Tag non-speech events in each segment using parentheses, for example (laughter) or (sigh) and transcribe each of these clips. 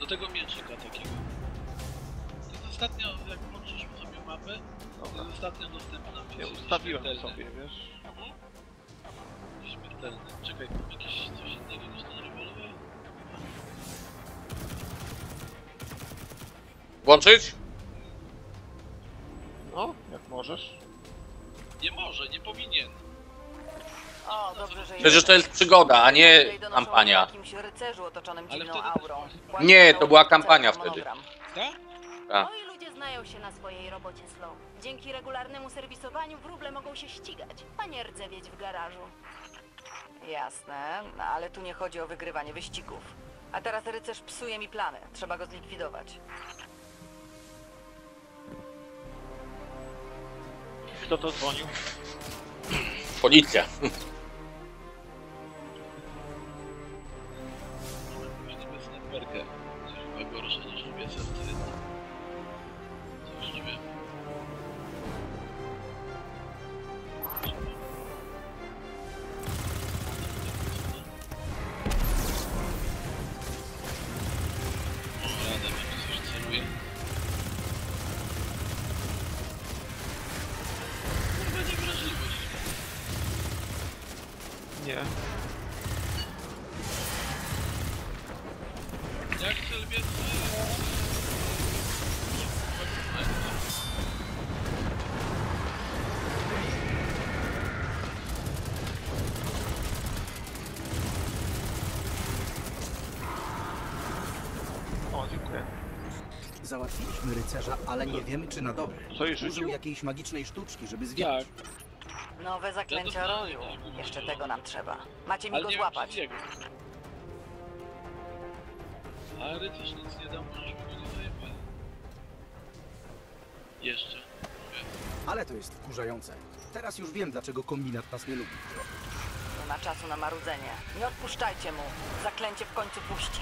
Do tego mieczyka takiego. To jest ostatnio, jak włączysz sobie mapę, to Dobra. jest ostatnio dostępna Ja ustawiłem Śmiertelny. sobie, wiesz? Mhm. Śmiertelny. Czekaj, jakieś coś innego niż ten rewolwer? Włączyć? No, jak możesz. Nie może, nie powinien. O, dobrze, że Przecież to jest przygoda, a nie Tutaj donoszą kampania. o jakimś rycerzu otoczonym Ale dziwną wtedy aurą. Nie, to była kampania wtedy. monogram. Tak? A. Moi ludzie znają się na swojej robocie Slow. Dzięki regularnemu serwisowaniu wróble mogą się ścigać, a nie rdzewieć w garażu. Jasne, no, ale tu nie chodzi o wygrywanie wyścigów. A teraz rycerz psuje mi plany. Trzeba go zlikwidować. Kto to dzwonił? Policja. Coś gorsze niż lubię serce Załatwiliśmy rycerza, ale nie wiemy czy na dobre. Co Użył jakiejś magicznej sztuczki, żeby zwiać. Jak? Nowe zaklęcia roju. Jeszcze tego nam trzeba. Macie mi Ale go nie złapać. wiem, czy jego. A rycerz nic nie dał, mi go nie zajebać. Jeszcze. Ale to jest wkurzające. Teraz już wiem, dlaczego kombinat nas nie lubi. Nie ma czasu na marudzenie. Nie odpuszczajcie mu. Zaklęcie w końcu puści.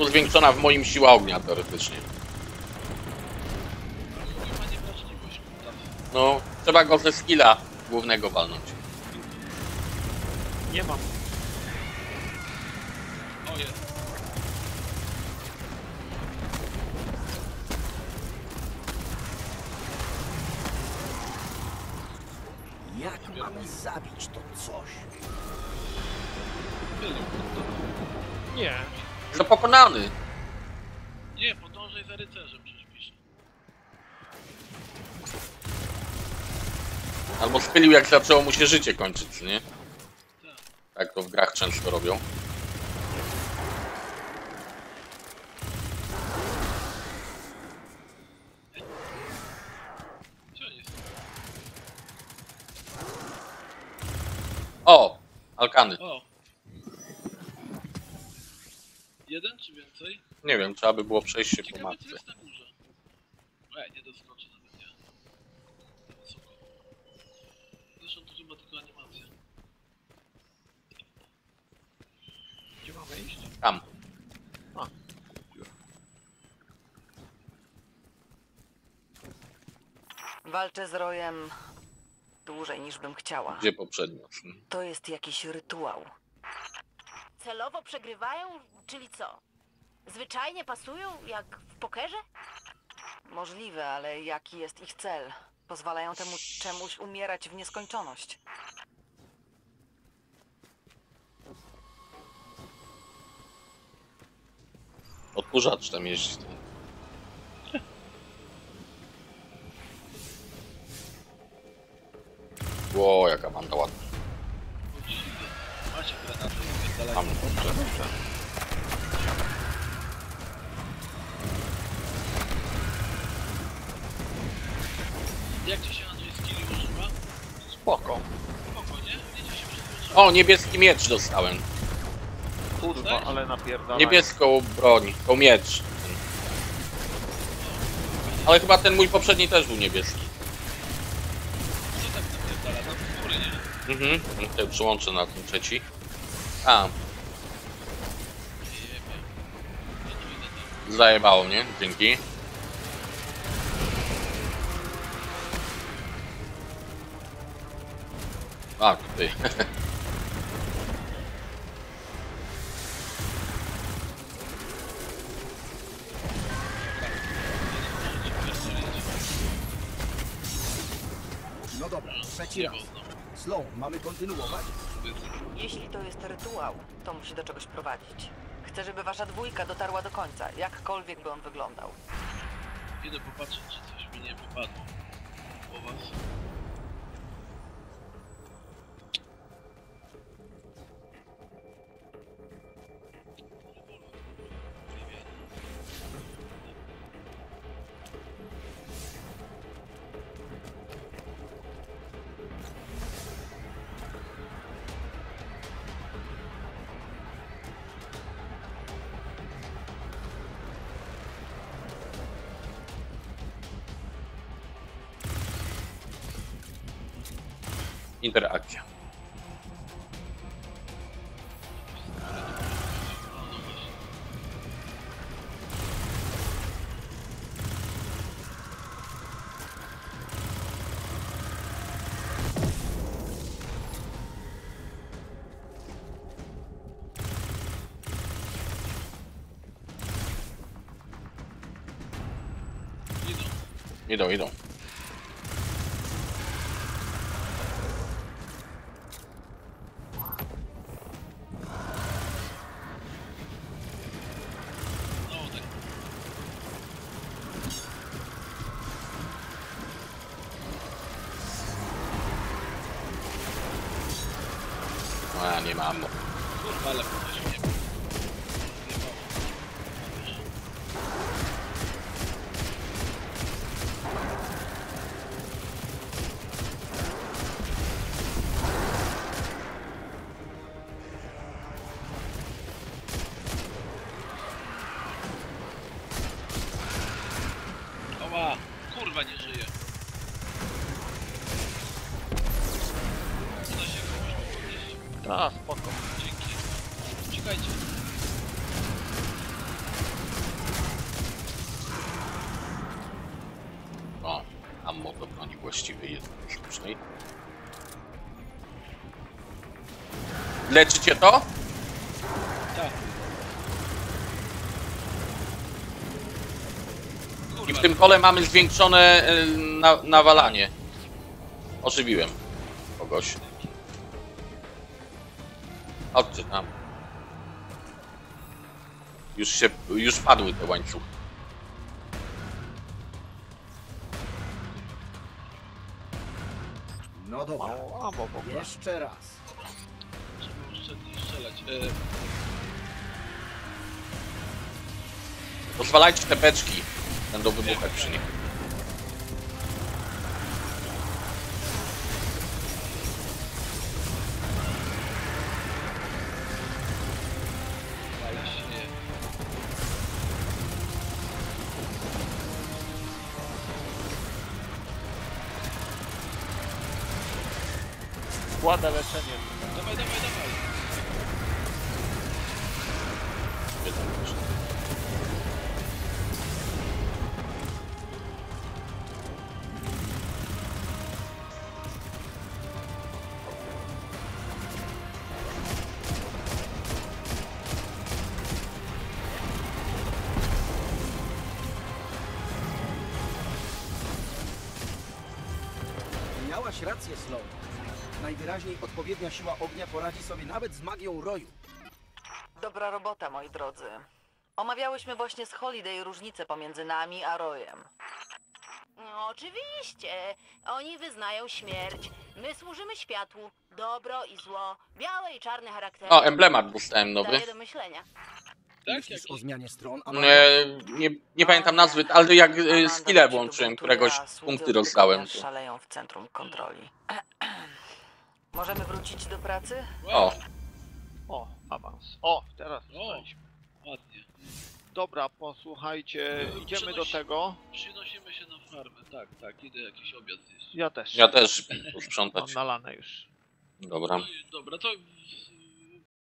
Tu zwiększona w moim siła ognia teoretycznie. No, trzeba go ze skilla głównego walnąć. Nie mam. O, jest. Jak mamy zabić to coś? Nie. Że pokonany. Nie, podążaj za rycerzem, przecież pisze. Albo spylił jak zaczęło mu się życie kończyć, nie? Tak. Tak to w grach często robią. O! Alkany. O! Jeden czy więcej? Nie wiem, trzeba by było przejść się po Ciekawe, co matce. jest na górze. E, nie doskoczę nawet. Za wysoko. Zresztą to chyba tylko animacja. Gdzie mamy iść? Tam. Walczę z rojem dłużej niż bym chciała. Gdzie poprzednio? To jest jakiś rytuał. Celowo przegrywają, czyli co? Zwyczajnie pasują, jak w pokerze? Możliwe, ale jaki jest ich cel? Pozwalają temu czemuś umierać w nieskończoność. Odkurzacz tam jeździ. (laughs) Ło, jaka banda ładna. Tam, dobrze, dobrze. Jak ci się Andrzej skilli używa? Spoko. Spoko, nie? Wiecie się. O, niebieski miecz dostałem. Kurwa, ale napierdala. Niebieską broń, tą miecz. Ale chyba ten mój poprzedni też był niebieski. Co tak napierdala? Tam z nie? Mhm, tutaj przyłączę na ten trzeci. A, zajebało mnie, dzięki. A, tutaj. No dobra, trzeci raz. Slow, mamy kontynuować? Jeśli to jest rytuał, to musi do czegoś prowadzić. Chcę, żeby wasza dwójka dotarła do końca, jakkolwiek by on wyglądał. Idę popatrzeć, czy coś mi nie wypadło. Po was. Interakcja. Idą. Idą, A, A, spoko. Dzięki. Uciekajcie. O, ammo do broni właściwej jest sztucznej. Leczycie to? Tak. I w tym kole mamy zwiększone na, nawalanie. Ożywiłem kogoś. Chodźcie tam. Już się, już padły te łańcuchy. No dobra, Mało ammo w ogóle. jeszcze raz. trzeba oszczędniej strzelać. E, Pozwalajcie te beczki. Będą wybuchać przy nich. Kładę leczenie. Dawaj, dawaj, dawaj. Miałaś rację, Slow. Najwyraźniej odpowiednia siła ognia poradzi sobie nawet z magią roju. Dobra robota, moi drodzy. Omawiałyśmy właśnie z Holiday różnicę pomiędzy nami a Royem. No, oczywiście. Oni wyznają śmierć. My służymy światłu. Dobro i zło. Białe i czarne charaktery. O, emblemat dostałem nowy. Daje do myślenia. Tak, Myślisz o zmianie stron, a Nie, nie, nie pamiętam nazwy, ale jak e, Amanda skille włączyłem, któregoś punkty rozdałem. szaleją w centrum kontroli. Możemy wrócić do pracy? O, O, awans. O, teraz O. dostaliśmy. ładnie. Dobra, posłuchajcie, No, idziemy do tego. Przynosimy się na farmę. Tak, tak, idę jakiś obiad zjeść. Ja też. ja też Mam posprzątać. nalane już. Dobra. No i dobra, to